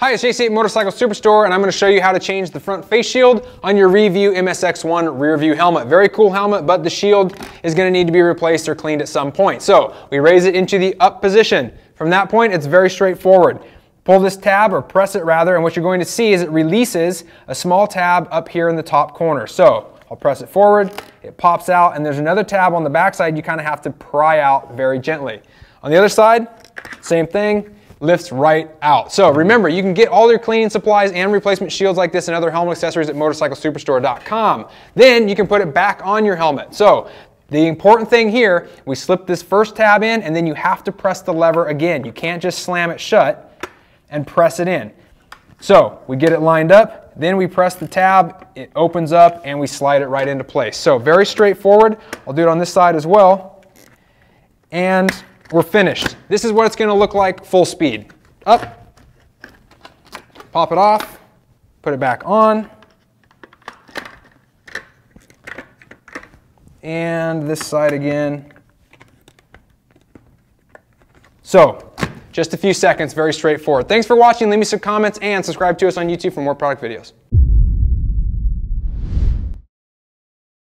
Hi, it's JC at Motorcycle Superstore, and I'm going to show you how to change the front face shield on your Reevu MSX1 rear view helmet. Very cool helmet, but the shield is going to need to be replaced or cleaned at some point. So we raise it into the up position. From that point, it's very straightforward. Pull this tab, or press it rather, and what you're going to see is it releases a small tab up here in the top corner. So I'll press it forward, it pops out, and there's another tab on the backside you kind of have to pry out very gently. On the other side, same thing, lifts right out. So remember, you can get all your cleaning supplies and replacement shields like this and other helmet accessories at motorcyclesuperstore.com. Then you can put it back on your helmet. So the important thing here, we slip this first tab in and then you have to press the lever again. You can't just slam it shut and press it in. So we get it lined up, then we press the tab, it opens up and we slide it right into place. So very straightforward. I'll do it on this side as well. And we're finished. This is what it's going to look like full speed. Up, pop it off, put it back on, and this side again. So, just a few seconds, very straightforward. Thanks for watching. Leave me some comments and subscribe to us on YouTube for more product videos.